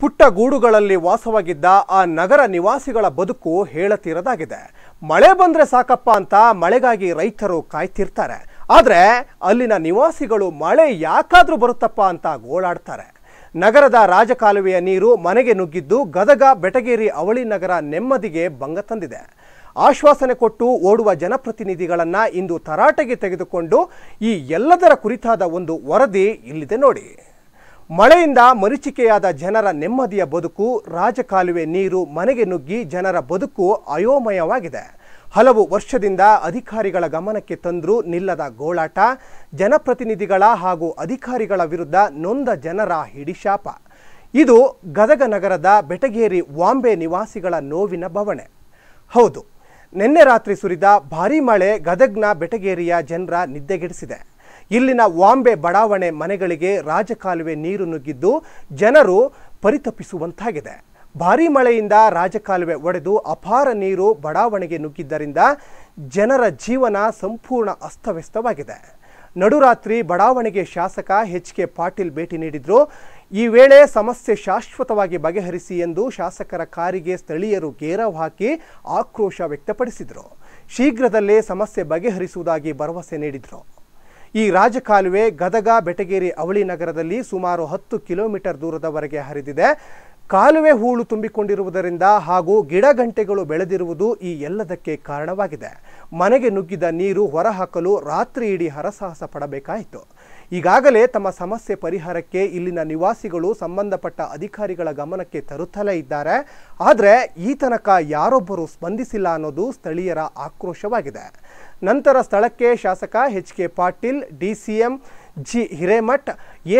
ಪುಟ್ಟ ಗೂಡುಗಳಲ್ಲಿ ವಾಸವಾಗಿದ್ದ ಆ ನಗರ ನಿವಾಸಿಗಳ ಬದುಕು ಹೇಳತೀರದಾಗಿದೆ. ಮಳೆ ಬಂದ್ರೆ ಸಾಕಪ್ಪ ಅಂತ ಮಳೆಗಾಗಿ ರೈತರು ಕಾಯ್ತಿರ್ತಾರೆ. ಆದರೆ ಅಲ್ಲಿನ ನಿವಾಸಿಗಳು ಮಳೆ ಯಾಕಾದರೂ ಬರುತ್ತಪ್ಪ ಅಂತ ಗೋಳಾಡ್ತಾರೆ. ನಗರದ ರಾಜಕಾಲುವೆಯ ನೀರು ಮನೆಗೆ ನುಗ್ಗಿದ್ದು ಗದಗ, ಬೆಟಗೇರಿ, ಅವಳಿ ನಗರ ನೆಮ್ಮದಿಗೆ ಭಂಗ ತಂದಿದೆ. ಆಶ್ವಾಸನೆ ಕೊಟ್ಟು ಓಡುವ ಜನಪ್ರತಿನಿಧಿಗಳನ್ನ ಇಂದು ತರಾಟೆಗೆ ತೆಗೆದುಕೊಂಡು ಈ ಎಲ್ಲದರ ಕುರಿತಾದ ಒಂದು ವರದಿ ಇಲ್ಲಿದೆ ನೋಡಿ. ಮಳೆಯಿಂದ ಮರಿಚಿಕೆಯಾದ ಜನರ ನೆಮ್ಮದಿಯ ಬದುಕು, ರಾಜಕಾಲುವೆ ನೀರು ಮನೆಗೆ ನುಗ್ಗಿ ಜನರ ಬದುಕು ಅಯೋಮಯವಾಗಿದೆ. ಹಲವು ವರ್ಷದಿಂದ ಅಧಿಕಾರಿಗಳ ಗಮನಕ್ಕೆ ತಂದರೂ ನಿಲ್ಲದ ಗೋಳಾಟ, ಜನಪ್ರತಿನಿಧಿಗಳ ಹಾಗೂ ಅಧಿಕಾರಿಗಳ ವಿರುದ್ಧ ನೊಂದ ಜನರ ಹಿಡಿಶಾಪ. ಇದು ಗದಗ ನಗರದ ಬೆಟಗೇರಿ ವಾಂಬೆ ನಿವಾಸಿಗಳ ನೋವಿನ ಬವಣೆ. ಹೌದು, ನಿನ್ನೆ ರಾತ್ರಿ ಸುರಿದ ಭಾರೀ ಮಳೆ ಗದಗ್ನ ಬೆಟಗೇರಿಯ ಜನರ ನಿದ್ದೆಗೆಡಿಸಿದೆ. ಇಲ್ಲಿನ ವಾಂಬೆ ಬಡಾವಣೆ ಮನೆಗಳಿಗೆ ರಾಜಕಾಲುವೆ ನೀರು ನುಗ್ಗಿದ್ದು ಜನರು ಪರಿತಪಿಸುವಂತಾಗಿದೆ. ಭಾರೀ ಮಳೆಯಿಂದ ರಾಜಕಾಲುವೆ ಒಡೆದು ಅಪಾರ ನೀರು ಬಡಾವಣೆಗೆ ನುಗ್ಗಿದ್ದರಿಂದ ಜನರ ಜೀವನ ಸಂಪೂರ್ಣ ಅಸ್ತವ್ಯಸ್ತವಾಗಿದೆ. ನಡುರಾತ್ರಿ ಬಡಾವಣೆಗೆ ಶಾಸಕ ಎಚ್ ಕೆ ಪಾಟೀಲ್ ಭೇಟಿ ನೀಡಿದ್ರು. ಈ ವೇಳೆ ಸಮಸ್ಯೆ ಶಾಶ್ವತವಾಗಿ ಬಗೆಹರಿಸಿ ಎಂದು ಶಾಸಕರ ಕಾರಿಗೆ ಸ್ಥಳೀಯರು ಗೇರವು ಹಾಕಿ ಆಕ್ರೋಶ ವ್ಯಕ್ತಪಡಿಸಿದರು. ಶೀಘ್ರದಲ್ಲೇ ಸಮಸ್ಯೆ ಬಗೆಹರಿಸುವುದಾಗಿ ಭರವಸೆ ನೀಡಿದರು. ಈ ರಾಜಕಾಲುವೆ ಗದಗ, ಬೆಟಗೇರಿ, ಅವಳಿ ನಗರದಲ್ಲಿ ಸುಮಾರು ಹತ್ತು ಕಿಲೋಮೀಟರ್ ದೂರದವರೆಗೆ ಹರಿದಿದೆ. ಕಾಲುವೆ ಹೂಳು ತುಂಬಿಕೊಂಡಿರುವುದರಿಂದ ಹಾಗೂ ಗಿಡಗಂಟೆಗಳು ಬೆಳೆದಿರುವುದು ಈ ಎಲ್ಲದಕ್ಕೆ ಕಾರಣವಾಗಿದೆ. ಮನೆಗೆ ನುಗ್ಗಿದ ನೀರು ಹೊರಹಾಕಲು ರಾತ್ರಿಯಿಡೀ ಹರಸಾಹಸ ಪಡಬೇಕಾಯಿತು. ಈಗಾಗಲೇ ತಮ್ಮ ಸಮಸ್ಯೆ ಪರಿಹಾರಕ್ಕೆ ಇಲ್ಲಿನ ನಿವಾಸಿಗಳು ಸಂಬಂಧಪಟ್ಟ ಅಧಿಕಾರಿಗಳ ಗಮನಕ್ಕೆ ತರುತ್ತಲೇ ಇದ್ದಾರೆ. ಆದರೆ ಈ ತನಕ ಯಾರೊಬ್ಬರು ಸ್ಪಂದಿಸಿಲ್ಲ ಅನ್ನೋದು ಸ್ಥಳೀಯರ ಆಕ್ರೋಶವಾಗಿದೆ. ನಂತರ ಸ್ಥಳಕ್ಕೆ ಶಾಸಕ H K Patil DCM G Hiremath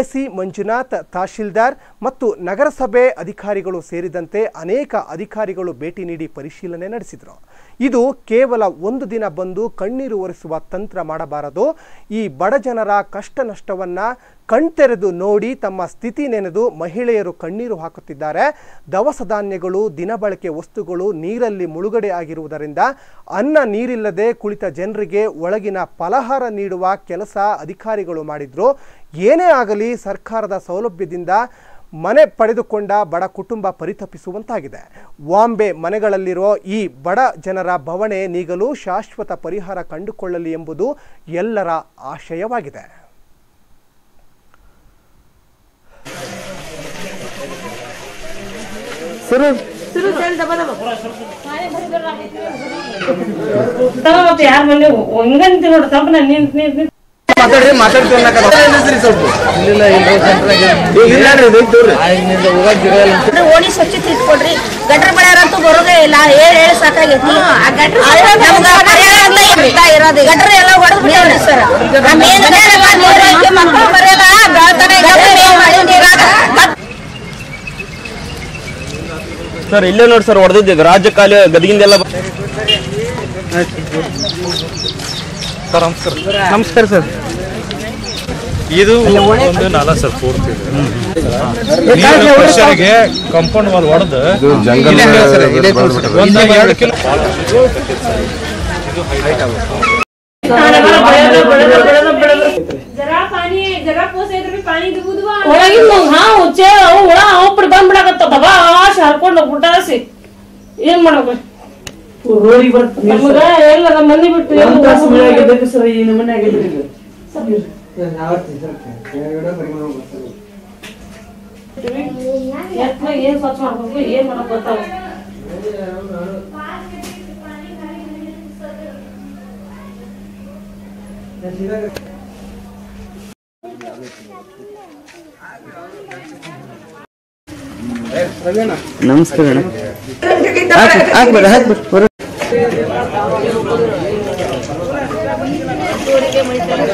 AC Manjunath tahsildar ಮತ್ತು ನಗರಸಭೆ ಅಧಿಕಾರಿಗಳು ಸೇರಿದಂತೆ ಅನೇಕ ಅಧಿಕಾರಿಗಳು ಭೇಟಿ ನೀಡಿ ಪರಿಶೀಲನೆ ನಡೆಸಿದರು. ಇದು ಕೇವಲ ಒಂದು ದಿನ ಬಂದು ಕಣ್ಣೀರು ಒರೆಸುವ ತಂತ್ರ ಮಾಡಬಾರದು. ಈ ಬಡ ಜನರ ಕಷ್ಟ ನಷ್ಟವನ್ನು ಕಣ್ತೆರೆದು ನೋಡಿ ತಮ್ಮ ಸ್ಥಿತಿ ನೆನೆದು ಮಹಿಳೆಯರು ಕಣ್ಣೀರು ಹಾಕುತ್ತಿದ್ದಾರೆ. ದವಸ ಧಾನ್ಯಗಳು ದಿನಬಳಕೆ ವಸ್ತುಗಳು ನೀರಲ್ಲಿ ಮುಳುಗಡೆ ಆಗಿರುವುದರಿಂದ ಅನ್ನ ನೀರಿಲ್ಲದೆ ಕುಳಿತ ಜನರಿಗೆ ಒಳಗಿನ ಫಲಹಾರ ನೀಡುವ ಕೆಲಸ ಅಧಿಕಾರಿಗಳು ಮಾಡಿದ್ರು. ಏನೇ ಆಗಲಿ ಸರ್ಕಾರದ ಸೌಲಭ್ಯದಿಂದ ಮನೆ ಪಡೆದುಕೊಂಡ ಬಡ ಕುಟುಂಬ ಪರಿತಪಿಸುವಂತಾಗಿದೆ. ವಾಂಬೆ ಮನೆಗಳಲ್ಲಿರೋ ಈ ಬಡ ಜನರ ಬವಣೆ ನೀಗಲು ಶಾಶ್ವತ ಪರಿಹಾರ ಕಂಡುಕೊಳ್ಳಲಿ ಎಂಬುದು ಎಲ್ಲರ ಆಶಯವಾಗಿದೆ. ಯಾರ ಮನೆ ಹಂಗಂತ ನೋಡು ಸ್ವಲ್ಪ ನಾನು ನಿಂತ್ ನಿಂತ್ ನಿಂತ್ ಮಾತಾಡ್ರಿ ಮಾತಾಡ್ತೀವಿ ಸ್ವಲ್ಪ. ಇಲ್ಲ ಓಣಿ ಸ್ವಚ್ಛತೆ ಇಟ್ಕೊಡ್ರಿ ಗಟ್ರ ಬರೋದೇ ಇಲ್ಲ. ಹೇಳಿ ಹೇಳಿ ಸಾಕಾಗೈತಿ. ನಮ್ಗ ಪರಿಹಾರ ಅಂತ ಇರ್ತಾ ಇರೋದು. ಗಟ್ರ ಎಲ್ಲ ಹೊಡೆದ್ ಸರ್. ಮಕ್ಕಳು ಬರೆಯಲ್ಲ ಸರ್ ಇಲ್ಲೇ ನೋಡಿ ಸರ್ ಹೊಡೆದಿದ್ದೆ. ಕಾಲ ಗದಗಿಂದೆಲ್ಲ ಸರ್ ನಮಸ್ಕಾರ. ನಮಸ್ಕಾರ ಸರ್. ಇದು ಒಂದು ನಾಲ ಸರ್ ಪೂರ್ತಿ ಇದೆ. ಕಾಂಪೌಂಡ್ ವಾಲ್ ಒಡೆದು ಒಂದು ಎರಡು ಕಿಲೋ ಅವು ಹರ್ಕೊಂಡು ಹೋಗ್ಬಿಟ್ಟಾಸಿ ಏನ್ ಮಾಡ್ಬೇಕು ಎಲ್ಲ ಬಿಟ್ಟು ಸರ್ ಈ ನಮ್ಮನೆ ಆಗಿದ್ದೀರಿ ಏನ್ ಸ್ವಚ್ಛ ಮಾಡ್ಬೇಕು ಏನ್ ಮಾಡಕ್ ಗೊತ್ತಾವ ನಮಸ್ಕಾರ ಹಾಕ್ಬೇಡ ಹಾಕ್ಬೇಡ ಮಾಡ್ತಾರೆ ಅವರು ಕೊಡುವ ಸೋರಿಕೆ ಮಾಡ್ತಾರೆ